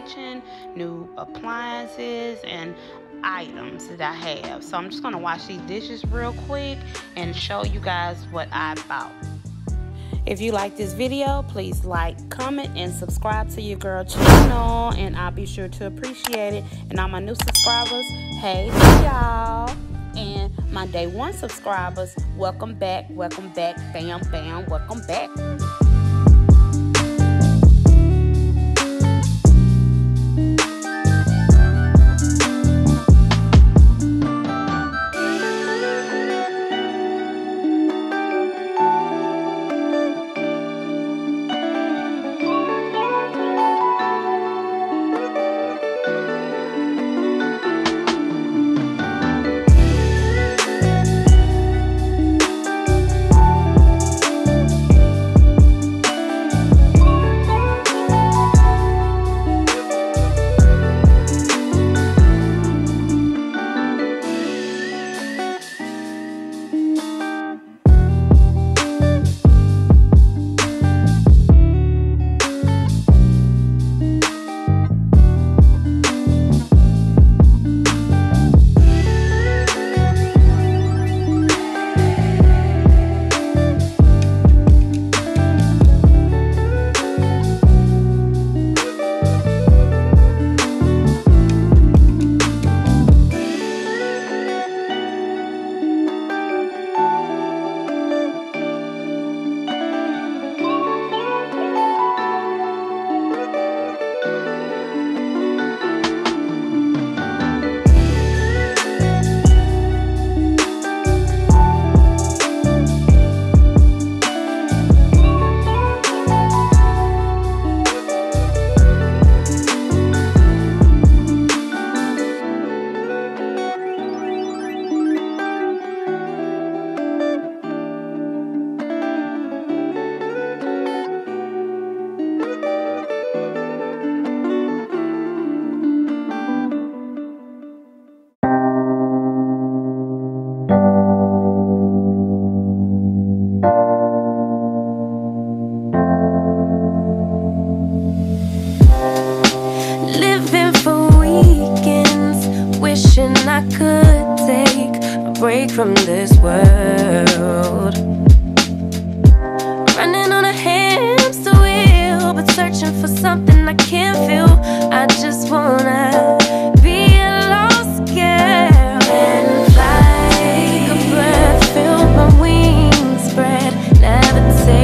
kitchen, new appliances and items that I have. So I'm just going to wash these dishes real quick and show you guys what I bought. If you like this video, please like, comment, and subscribe to your girl channel. And I'll be sure to appreciate it. And all my new subscribers, hey y'all. And my day one subscribers, welcome back, welcome back, bam, bam, welcome back.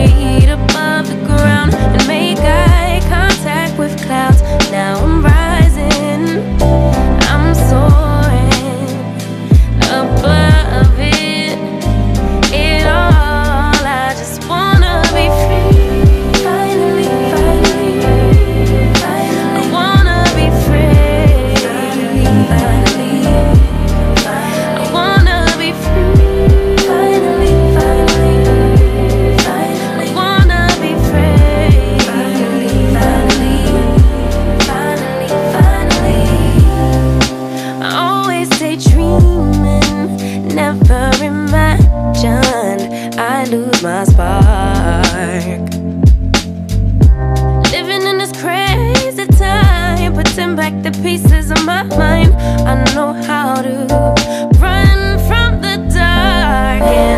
Levitate Lose my spark. Living in this crazy time, putting back the pieces of my mind. I know how to run from the dark and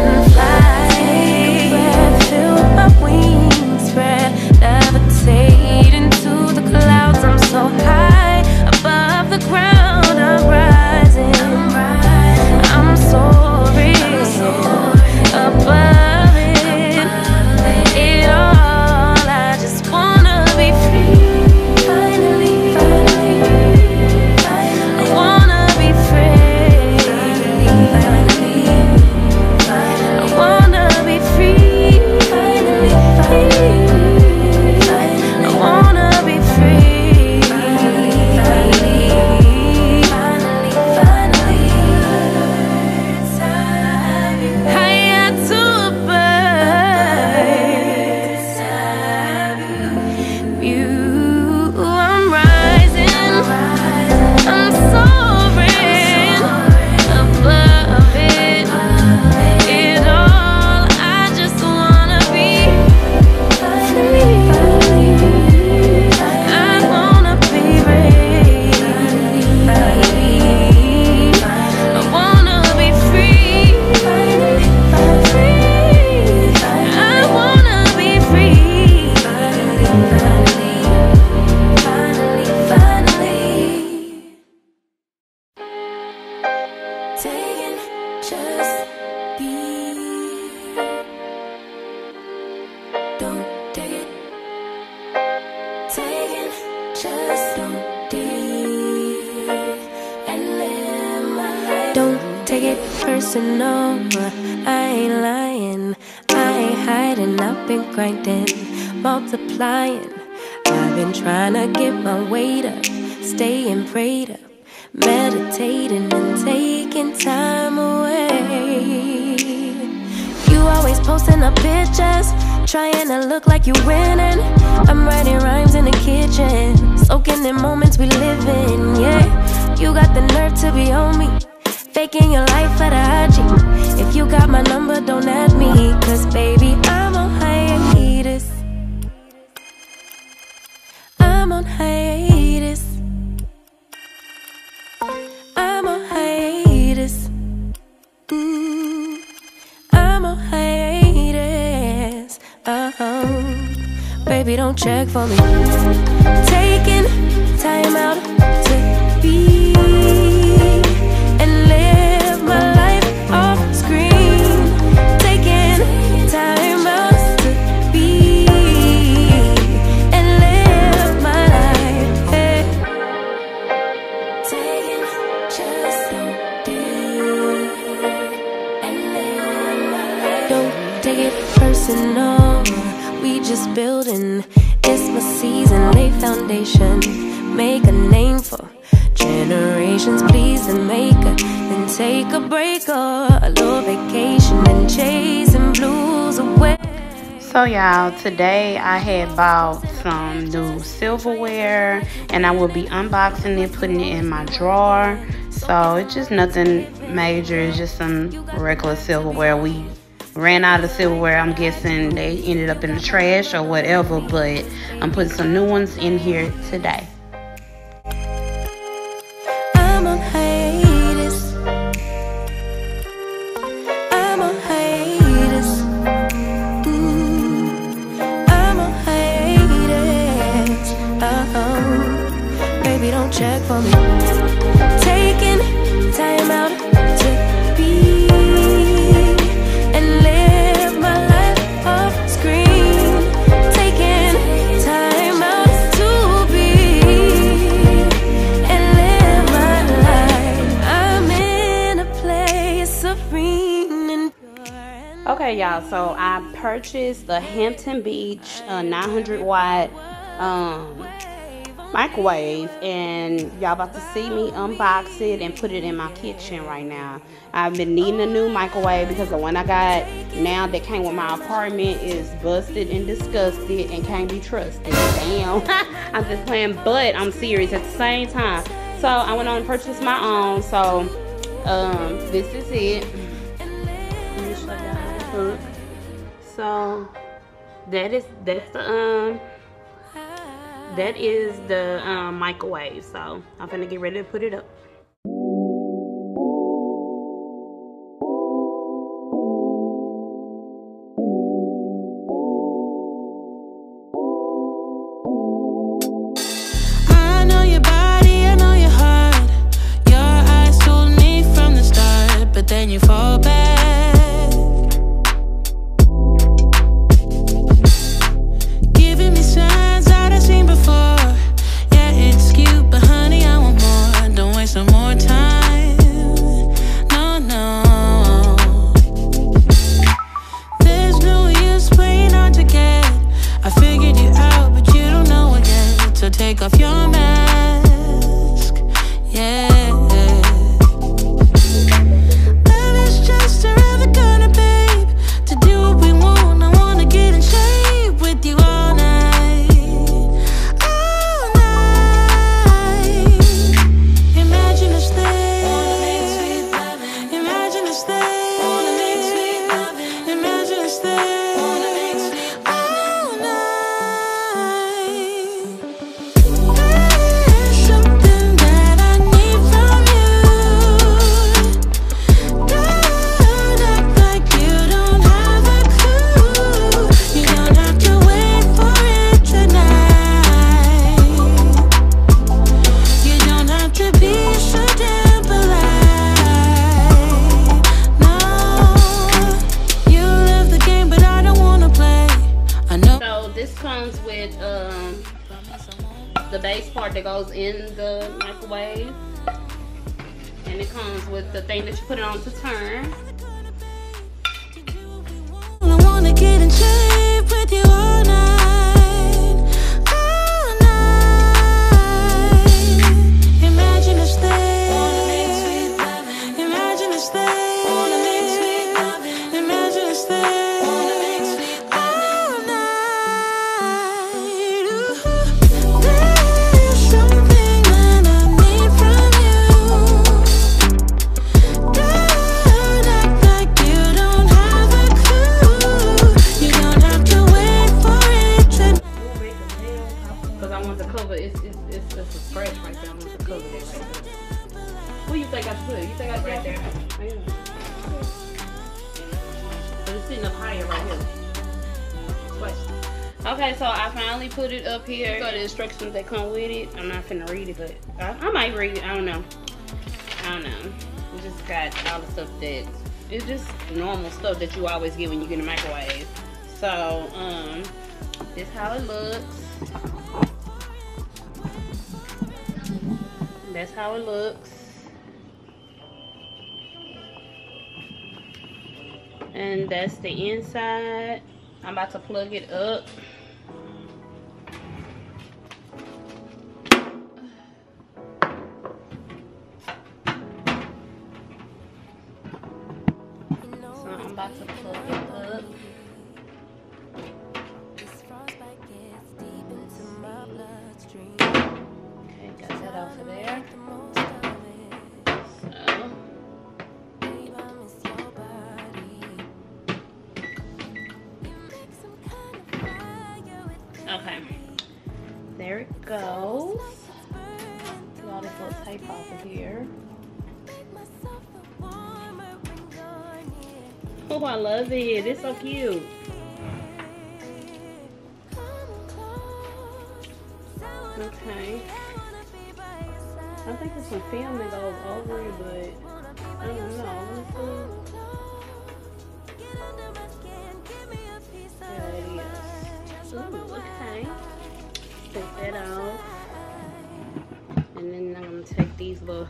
Don't take it personal. I ain't lying. I ain't hiding. I've been grinding, multiplying. I've been trying to get my weight up, staying prayed up, meditating and taking time away. You always posting up pictures, trying to look like you're winning. I'm writing rhymes in the kitchen, soaking in moments we live in. Yeah, you got the nerve to be on me. Faking your life for the IG. If you got my number, don't add me. Cause baby, I'm on hiatus. I'm on hiatus. I'm on hiatus. Mm, I'm on hiatus. Uh-huh. Baby, don't check for me. Taking time out It personal. We just building. It's my season. Lay foundation. Make a name for generations. Please and make a then take a break or a little vacation and chasing blues away. So y'all, today I had bought some new silverware and I will be unboxing it, putting it in my drawer. So it's just nothing major, it's just some regular silverware. We ran out of silverware. I'm guessing they ended up in the trash or whatever, but I'm putting some new ones in here today. Purchased the Hamilton Beach uh, 900 watt um, microwave, and y'all about to see me unbox it and put it in my kitchen right now. I've been needing a new microwave because the one I got now that came with my apartment is busted and disgusted and can't be trusted. Damn, I'm just playing, but I'm serious at the same time. So I went on and purchased my own. So um, this is it. So that is that's the um that is the um, microwave. So I'm gonna get ready to put it up. mask. Yeah. Thing that you put it on to turn. So the instructions that come with it, I'm not finna read it, but I, I might read it. I don't know. I don't know. We just got all the stuff that it's just normal stuff that you always get when you get a microwave. So, um, this how it looks. That's how it looks. And that's the inside. I'm about to plug it up. Okay, of there. It goes. All this little tape off of here. Oh, I love it. It's so cute. Okay. I think there's some film that goes over it, but I don't know. Is. Ooh, okay. Take that off. And then I'm gonna take these little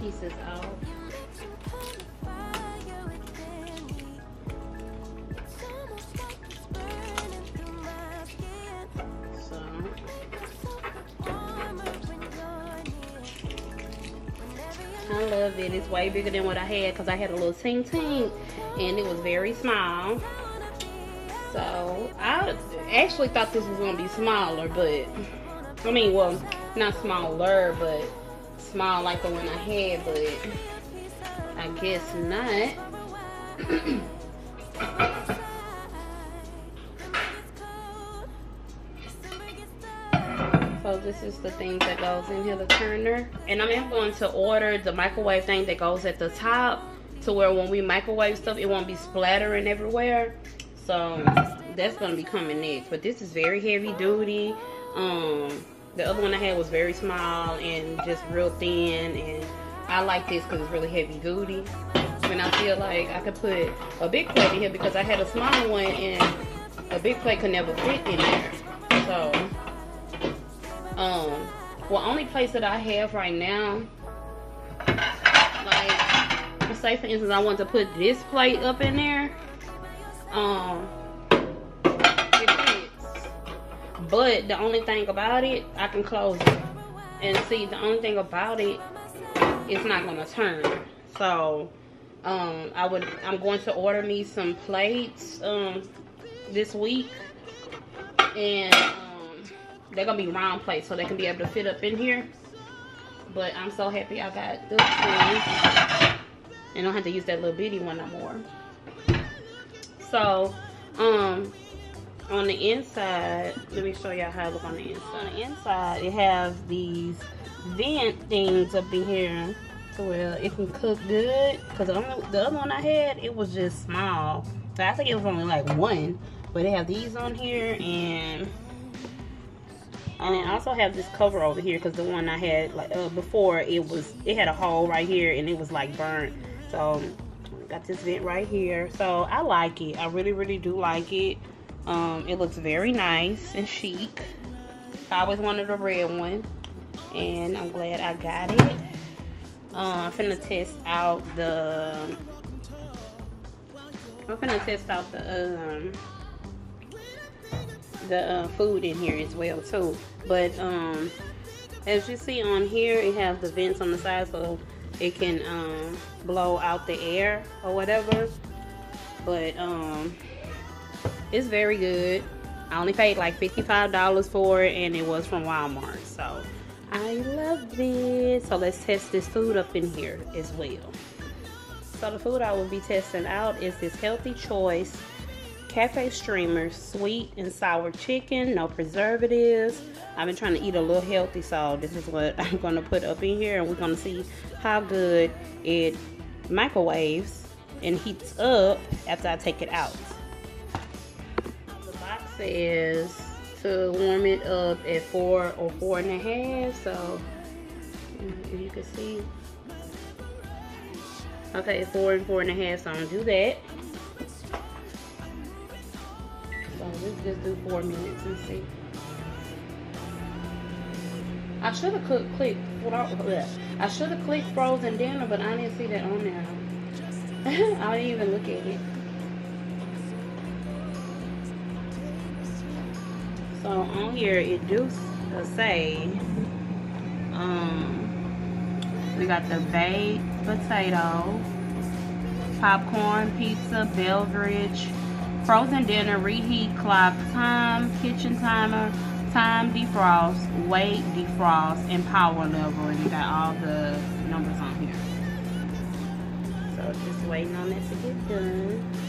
pieces out. So I love it. It's way bigger than what I had because I had a little ting ting and it was very small. So I actually thought this was gonna be smaller, but I mean, well, not smaller, but small like the one I had, but I guess not. So this is the thing that goes in here, the turner. And I'm going to order the microwave thing that goes at the top to where when we microwave stuff, it won't be splattering everywhere. So that's gonna be coming next. But this is very heavy duty. Um, the other one I had was very small and just real thin. And I like this because it's really heavy duty. And I feel like I could put a big plate in here because I had a small one and a big plate could never fit in there. So um, well, only place that I have right now, like, say for instance, I want to put this plate up in there. Um, But the only thing about it, I can close it. And see, the only thing about it, it's not gonna turn. So, um, I would, I'm going to order me some plates, um, this week. And, um, they're gonna be round plates so they can be able to fit up in here but i'm so happy i got this one and don't have to use that little bitty one no more so um on the inside let me show y'all how it look on the inside. On the inside it has these vent things up in here where it can cook good. Because the, the other one i had it was just small. So i think it was only like one but they have these on here and and it also have this cover over here because the one I had like uh, before it was it had a hole right here and it was like burnt. So got this vent right here. So I like it. I really really do like it um, it looks very nice and chic I always wanted a red one and I'm glad I got it uh, I'm finna test out the I'm finna test out the um, the uh, food in here as well too. But um, as you see on here, it has the vents on the side so it can um, blow out the air or whatever. But um, it's very good. I only paid like $55 for it and it was from Walmart. So I love this. So let's test this food up in here as well. So the food I will be testing out is this Healthy Choice Cafe Steamers Sweet and Sour Chicken, no preservatives. I've been trying to eat a little healthy, so this is what I'm going to put up in here. And we're going to see how good it microwaves and heats up after I take it out. Says to warm it up at four or four and a half. So you can see. Okay, four and four and a half, so I'm gonna do that. So let's just do four minutes and see. I should have clicked, I should have clicked frozen dinner, but I didn't see that on there. I didn't even look at it. So on here it do say, um, we got the baked potato, popcorn, pizza, Beverage, frozen dinner, reheat clock, time, kitchen timer, time defrost, weight defrost, and power level. And you got all the numbers on here. So just waiting on it to get done.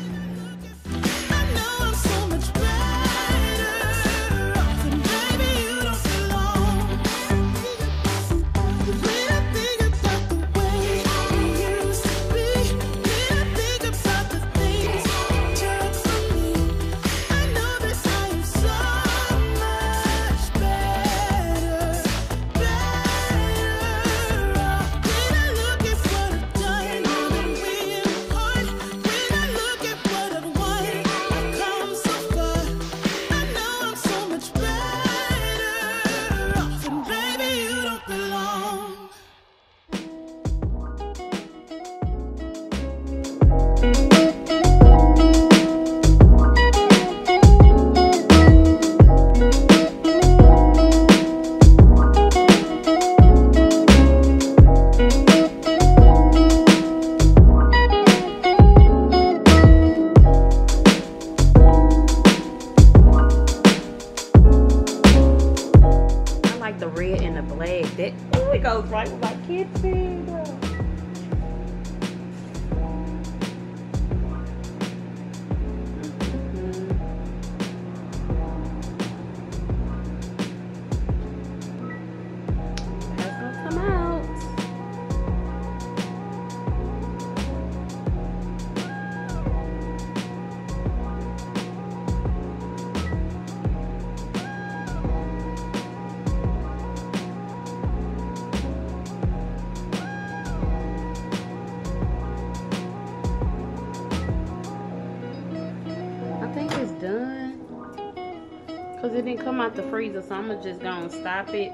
Didn't come out the freezer so i'm just gonna stop it.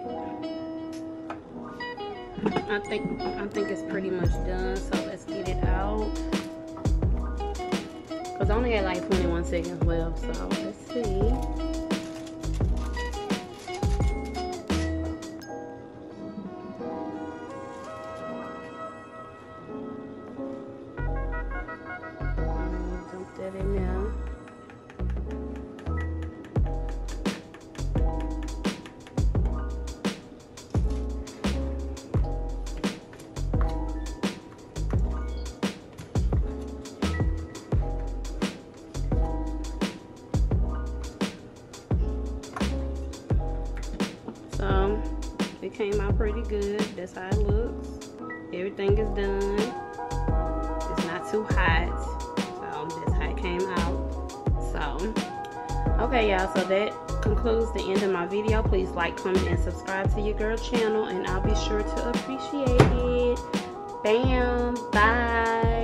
I think i think it's pretty much done so let's get it out. Because i only had like 21 seconds left so let's see came out pretty good. That's how it looks. Everything is done. It's not too hot. So that's how it came out. So, okay y'all, so that concludes the end of my video. Please like, comment, and subscribe to your girl channel, and I'll be sure to appreciate it. Bam. Bye.